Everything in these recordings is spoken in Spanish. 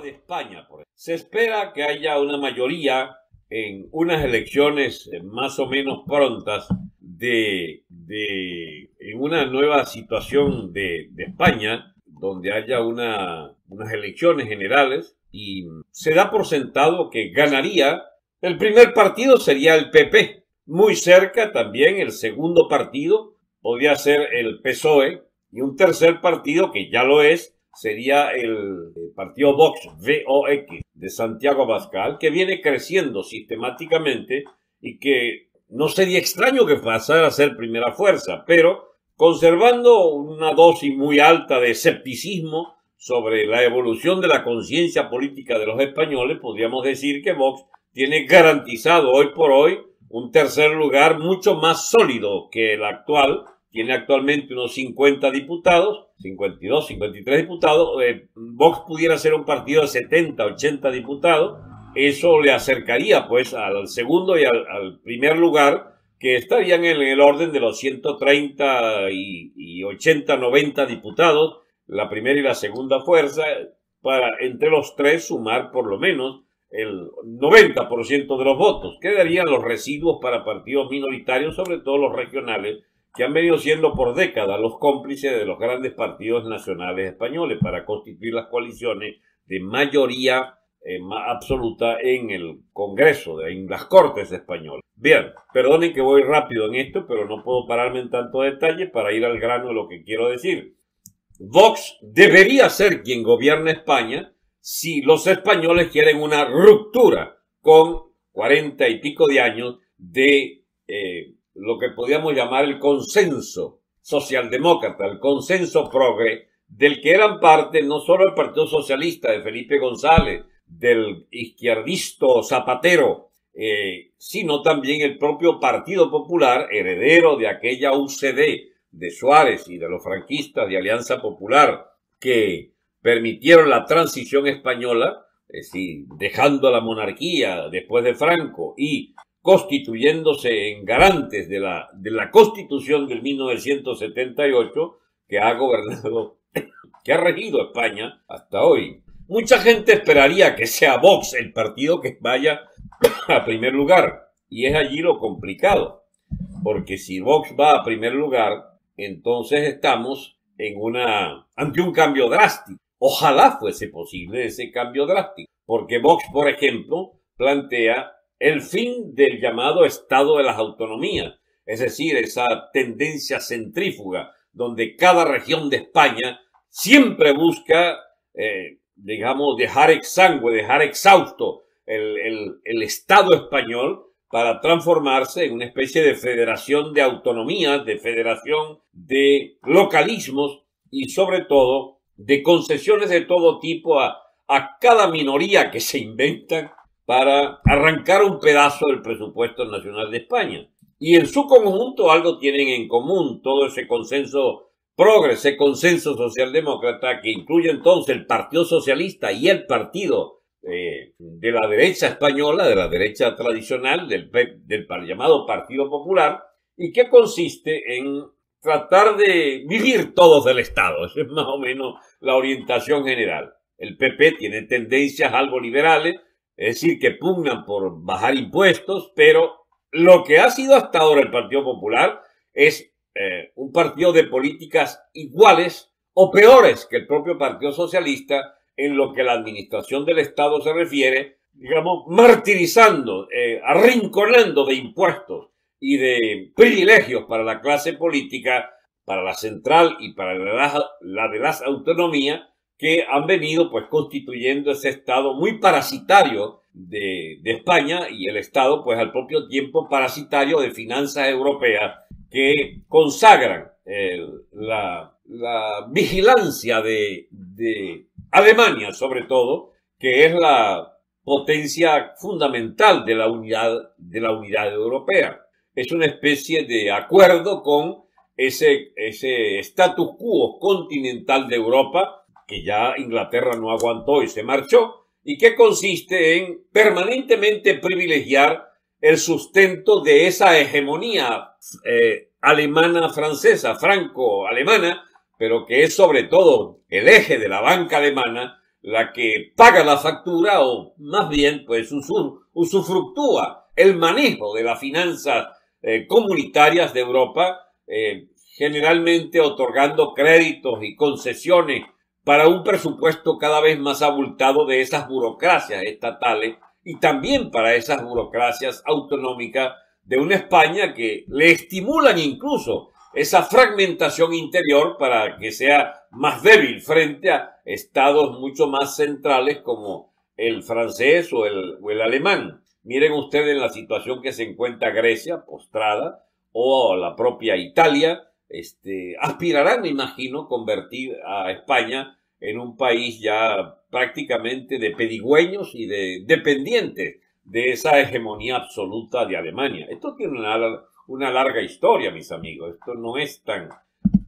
de España, por se espera que haya una mayoría en unas elecciones eh, más o menos prontas de, en una nueva situación de, España, donde haya una, unas elecciones generales y se da por sentado que ganaría. El primer partido sería el PP, muy cerca también el segundo partido podría ser el PSOE y un tercer partido que ya lo es sería el, partido Vox, VOX, de Santiago Abascal, que viene creciendo sistemáticamente y que no sería extraño que pasara a ser primera fuerza, pero conservando una dosis muy alta de escepticismo sobre la evolución de la conciencia política de los españoles, podríamos decir que Vox tiene garantizado hoy por hoy un tercer lugar mucho más sólido que el actual, tiene actualmente unos 50 diputados, 52, 53 diputados. Eh, Vox pudiera ser un partido de 70, 80 diputados. Eso le acercaría pues al segundo y al, primer lugar, que estarían en el orden de los 130 y, y 80, 90 diputados, la primera y la segunda fuerza, para entre los tres sumar por lo menos el 90% de los votos. Quedarían los residuos para partidos minoritarios, sobre todo los regionales, que han venido siendo por décadas los cómplices de los grandes partidos nacionales españoles para constituir las coaliciones de mayoría eh, absoluta en el Congreso, en las Cortes españolas. Bien, perdonen que voy rápido en esto, pero no puedo pararme en tanto detalle para ir al grano de lo que quiero decir. Vox debería ser quien gobierna España si los españoles quieren una ruptura con cuarenta y pico de años de eh, lo que podríamos llamar el consenso socialdemócrata, el consenso progre, del que eran parte no solo el Partido Socialista de Felipe González, del izquierdista Zapatero, eh, sino también el propio Partido Popular, heredero de aquella UCD de Suárez y de los franquistas de Alianza Popular, que permitieron la transición española, es decir, dejando la monarquía después de Franco y constituyéndose en garantes de la, de la Constitución del 1978 que ha gobernado, que ha regido España hasta hoy. Mucha gente esperaría que sea Vox el partido que vaya a primer lugar. Y es allí lo complicado. Porque si Vox va a primer lugar, entonces estamos en una, ante un cambio drástico. Ojalá fuese posible ese cambio drástico. Porque Vox, por ejemplo, plantea el fin del llamado Estado de las Autonomías, es decir, esa tendencia centrífuga donde cada región de España siempre busca, eh, digamos, dejar exangüe, dejar exhausto el, Estado español para transformarse en una especie de federación de autonomías, de federación de localismos y sobre todo de concesiones de todo tipo a, a cada minoría que se inventan para arrancar un pedazo del presupuesto nacional de España. Y en su conjunto algo tienen en común, todo ese consenso progres, ese consenso socialdemócrata que incluye entonces el Partido Socialista y el Partido eh, de la derecha española, de la derecha tradicional, del, del llamado Partido Popular, y que consiste en tratar de vivir todos del Estado. Es más o menos la orientación general. El PP tiene tendencias algo liberales, es decir, que pugnan por bajar impuestos, pero lo que ha sido hasta ahora el Partido Popular es eh, un partido de políticas iguales o peores que el propio Partido Socialista en lo que la administración del Estado se refiere, digamos, martirizando, eh, arrinconando de impuestos y de privilegios para la clase política, para la central y para la, la de las autonomías, que han venido pues constituyendo ese Estado muy parasitario de, España y el Estado pues al propio tiempo parasitario de finanzas europeas que consagran la, vigilancia de, de Alemania sobre todo, que es la potencia fundamental de la unidad, de la unidad europea. Es una especie de acuerdo con ese, ese status quo continental de Europa que ya Inglaterra no aguantó y se marchó, y que consiste en permanentemente privilegiar el sustento de esa hegemonía eh, alemana-francesa, franco-alemana, pero que es sobre todo el eje de la banca alemana, la que paga la factura o más bien pues usufructúa el manejo de las finanzas eh, comunitarias de Europa, eh, generalmente otorgando créditos y concesiones para un presupuesto cada vez más abultado de esas burocracias estatales y también para esas burocracias autonómicas de una España que le estimulan incluso esa fragmentación interior para que sea más débil frente a estados mucho más centrales como el francés o el, o el alemán. Miren ustedes la situación que se encuentra Grecia, postrada, o la propia Italia, este, aspirarán, me imagino, convertir a España en un país ya prácticamente de pedigüeños y de dependientes de esa hegemonía absoluta de Alemania. Esto tiene una, larga historia, mis amigos. Esto no es tan,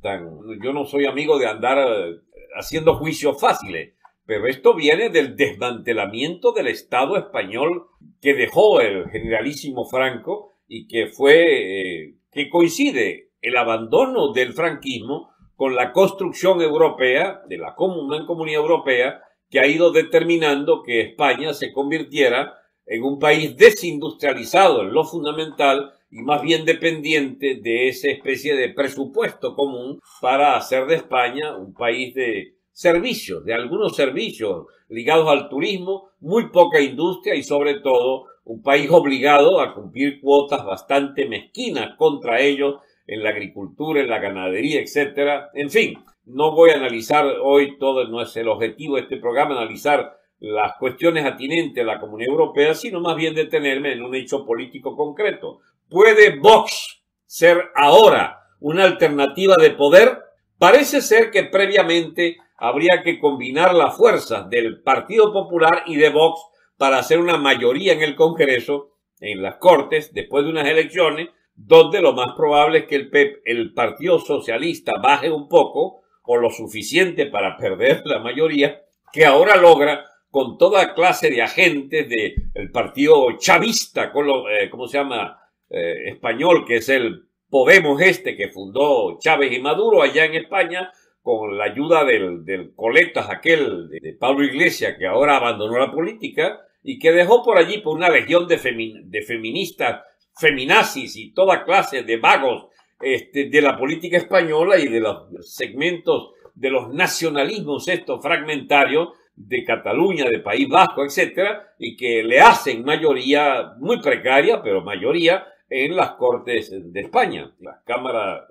tan, yo no soy amigo de andar eh, haciendo juicios fáciles, pero esto viene del desmantelamiento del Estado español que dejó el generalísimo Franco y que fue, eh, que coincide el abandono del franquismo con la construcción europea, de la comunidad europea, que ha ido determinando que España se convirtiera en un país desindustrializado en lo fundamental y más bien dependiente de esa especie de presupuesto común para hacer de España un país de servicios, de algunos servicios ligados al turismo, muy poca industria y sobre todo un país obligado a cumplir cuotas bastante mezquinas contra ellos en la agricultura, en la ganadería, etcétera. En fin, no voy a analizar hoy todo, no es el objetivo de este programa, analizar las cuestiones atinentes a la Comunidad Europea, sino más bien detenerme en un hecho político concreto. ¿Puede Vox ser ahora una alternativa de poder? Parece ser que previamente habría que combinar las fuerzas del Partido Popular y de Vox para hacer una mayoría en el Congreso, en las Cortes, después de unas elecciones, donde lo más probable es que el, el Partido Socialista baje un poco o lo suficiente para perder la mayoría, que ahora logra con toda clase de agentes del partido chavista, con lo, eh, ¿cómo se llama? Eh, español, que es el Podemos este que fundó Chávez y Maduro allá en España, con la ayuda del, del coletas aquel de, Pablo Iglesias, que ahora abandonó la política y que dejó por allí por una legión de, de feministas, feminazis y toda clase de vagos este, de la política española y de los segmentos de los nacionalismos estos fragmentarios de Cataluña, de País Vasco, etcétera, y que le hacen mayoría muy precaria, pero mayoría en las Cortes de España, las cámaras,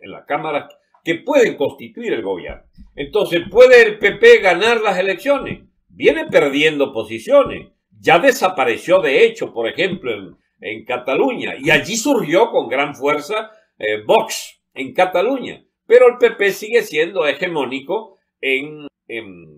en las cámaras que pueden constituir el gobierno. Entonces, ¿puede el PP ganar las elecciones? Viene perdiendo posiciones. Ya desapareció, de hecho, por ejemplo, en, en Cataluña, y allí surgió con gran fuerza eh, Vox en Cataluña. Pero el PP sigue siendo hegemónico en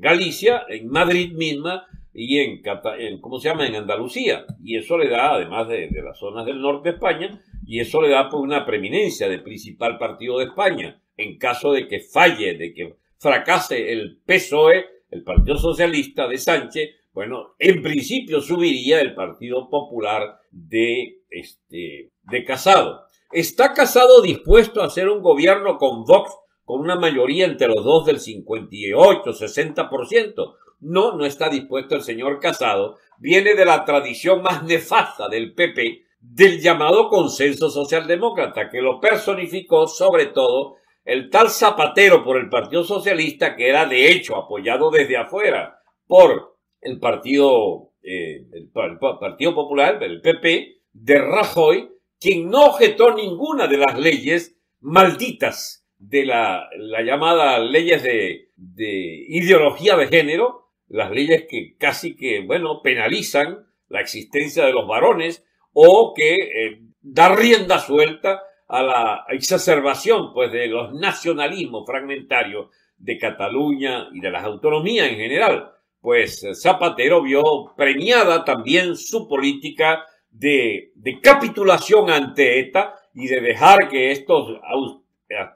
Galicia, en Madrid misma y en, en, ¿cómo se llama?, en Andalucía. Y eso le da, además de, las zonas del norte de España, y eso le da pues, una preeminencia de principal partido de España. En caso de que falle, de que fracase el PSOE, el Partido Socialista de Sánchez, bueno, en principio subiría el Partido Popular de, este, de Casado. ¿Está Casado dispuesto a hacer un gobierno con Vox con una mayoría entre los dos del 58, 60%. No, no está dispuesto el señor Casado. Viene de la tradición más nefasta del PP, del llamado consenso socialdemócrata, que lo personificó sobre todo el tal Zapatero por el Partido Socialista, que era de hecho apoyado desde afuera por el Partido, eh, el, Partido Popular, el PP, de Rajoy, quien no objetó ninguna de las leyes malditas de la, la llamada leyes de, de, ideología de género, las leyes que casi que, bueno, penalizan la existencia de los varones o que eh, da rienda suelta a la exacerbación, pues, de los nacionalismos fragmentarios de Cataluña y de las autonomías en general. Pues Zapatero vio premiada también su política de, de capitulación ante ETA y de dejar que estos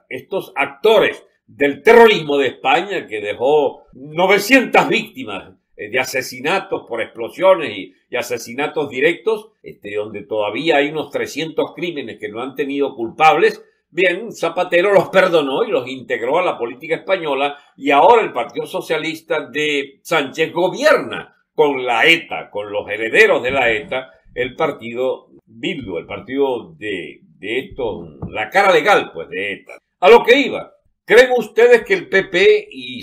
estos actores del terrorismo de España que dejó 900 víctimas eh, de asesinatos por explosiones y, asesinatos directos, este, donde todavía hay unos 300 crímenes que no han tenido culpables, Bien, Zapatero los perdonó y los integró a la política española y ahora el Partido Socialista de Sánchez gobierna con la ETA, con los herederos de la ETA, el partido Bildu, el partido de, de esto, la cara legal pues de ETA. A lo que iba, ¿creen ustedes que el PP y,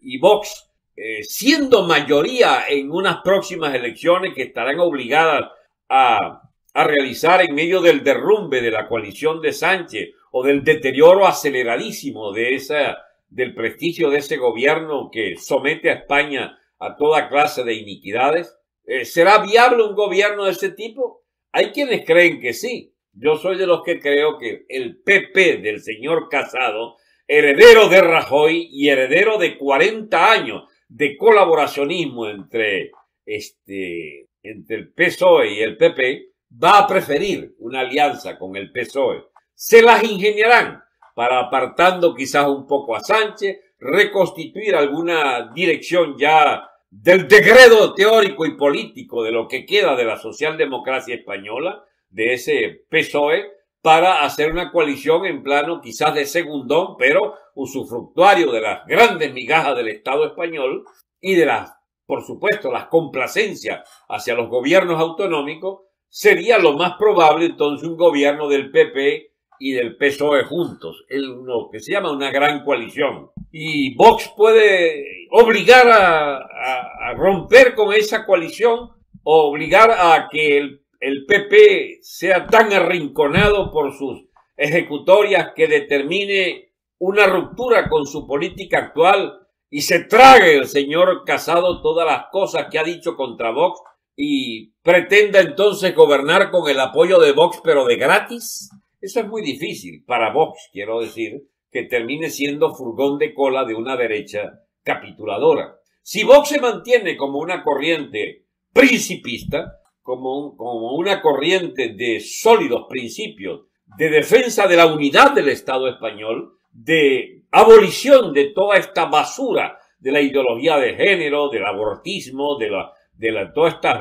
y, Vox, eh, siendo mayoría en unas próximas elecciones que estarán obligadas a a realizar en medio del derrumbe de la coalición de Sánchez o del deterioro aceleradísimo de esa, del prestigio de ese gobierno que somete a España a toda clase de iniquidades? Eh, ¿Será viable un gobierno de ese tipo? Hay quienes creen que sí. Yo soy de los que creo que el PP del señor Casado, heredero de Rajoy y heredero de 40 años de colaboracionismo entre, este, entre el PSOE y el PP, va a preferir una alianza con el PSOE. Se las ingeniarán para apartando quizás un poco a Sánchez, reconstituir alguna dirección ya del degredo teórico y político de lo que queda de la socialdemocracia española, de ese PSOE, para hacer una coalición en plano quizás de segundón, pero usufructuario de las grandes migajas del Estado español y de las, por supuesto, las complacencias hacia los gobiernos autonómicos sería lo más probable entonces un gobierno del PP y del PSOE juntos, lo que se llama una gran coalición. Y Vox puede obligar a, romper con esa coalición, obligar a que el, el PP sea tan arrinconado por sus ejecutorias que determine una ruptura con su política actual y se trague el señor Casado todas las cosas que ha dicho contra Vox y pretenda entonces gobernar con el apoyo de Vox, pero de gratis. Eso es muy difícil para Vox, quiero decir, que termine siendo furgón de cola de una derecha capituladora. Si Vox se mantiene como una corriente principista, como, como una corriente de sólidos principios, de defensa de la unidad del Estado español, de abolición de toda esta basura de la ideología de género, del abortismo, de la de la, todas estas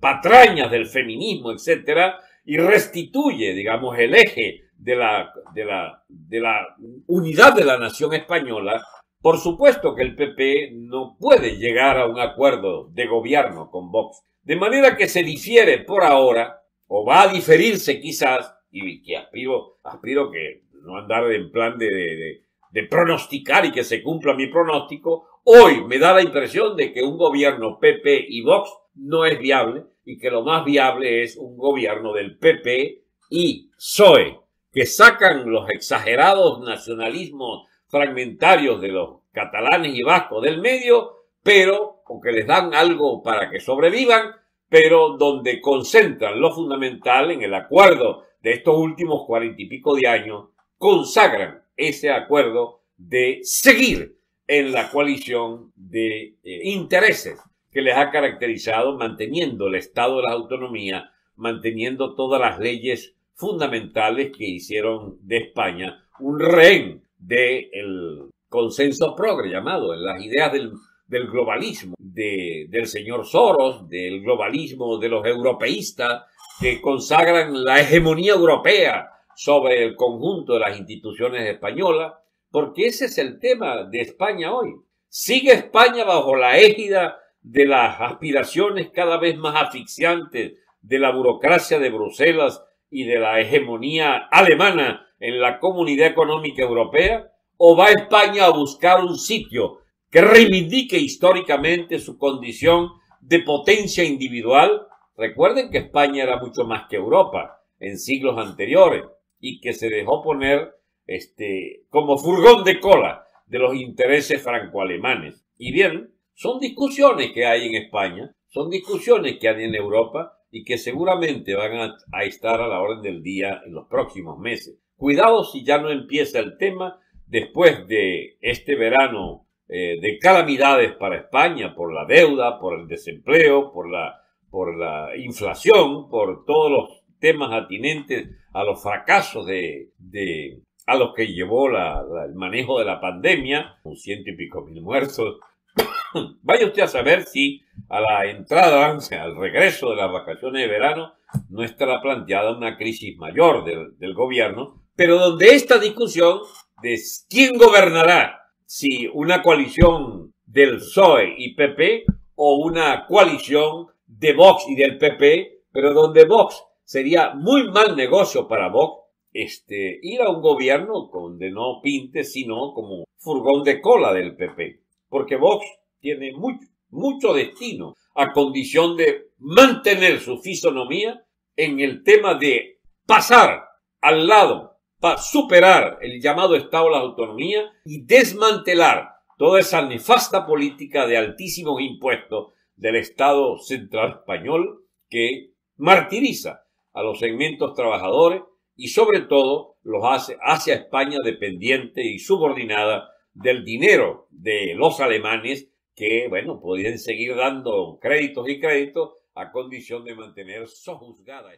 patrañas del feminismo, etcétera, y restituye, digamos, el eje de la, de la, de la unidad de la nación española, por supuesto que el PP no puede llegar a un acuerdo de gobierno con Vox. De manera que se difiere por ahora, o va a diferirse quizás, y que aspiro, aspiro que no andar en plan de, de, de pronosticar y que se cumpla mi pronóstico, Hoy me da la impresión de que un gobierno PP y Vox no es viable y que lo más viable es un gobierno del PP y PSOE, que sacan los exagerados nacionalismos fragmentarios de los catalanes y vascos del medio, pero, o que les dan algo para que sobrevivan, pero donde concentran lo fundamental en el acuerdo de estos últimos cuarenta y pico de años, consagran ese acuerdo de seguir en la coalición de eh, intereses que les ha caracterizado manteniendo el Estado de la autonomía, manteniendo todas las leyes fundamentales que hicieron de España un rehén del consenso progre llamado, en las ideas del, globalismo, del señor Soros, del globalismo de los europeístas que consagran la hegemonía europea sobre el conjunto de las instituciones españolas, porque ese es el tema de España hoy. Sigue España bajo la égida de las aspiraciones cada vez más asfixiantes de la burocracia de Bruselas y de la hegemonía alemana en la comunidad económica europea? ¿O va España a buscar un sitio que reivindique históricamente su condición de potencia individual? Recuerden que España era mucho más que Europa en siglos anteriores y que se dejó poner este, como furgón de cola de los intereses franco-alemanes. Y bien, son discusiones que hay en España, son discusiones que hay en Europa y que seguramente van a, estar a la orden del día en los próximos meses. Cuidado si ya no empieza el tema después de este verano eh, de calamidades para España por la deuda, por el desempleo, por la, por la inflación, por todos los temas atinentes a los fracasos de, a los que llevó el manejo de la pandemia, un ciento y pico mil muertos. Vaya usted a saber si a la entrada, al regreso de las vacaciones de verano, no estará planteada una crisis mayor del, del gobierno pero donde esta discusión de quién gobernará, si una coalición del PSOE y PP o una coalición de Vox y del PP, pero donde Vox sería muy mal negocio para Vox este, ir a un gobierno donde no pinte sino como furgón de cola del PP, porque Vox tiene mucho, mucho destino a condición de mantener su fisonomía en el tema de pasar al lado para superar el llamado Estado de la Autonomía y desmantelar toda esa nefasta política de altísimos impuestos del Estado central español que martiriza a los segmentos trabajadores y sobre todo los hace hacia España dependiente y subordinada del dinero de los alemanes que, bueno, podían seguir dando créditos y créditos a condición de mantener sojuzgada.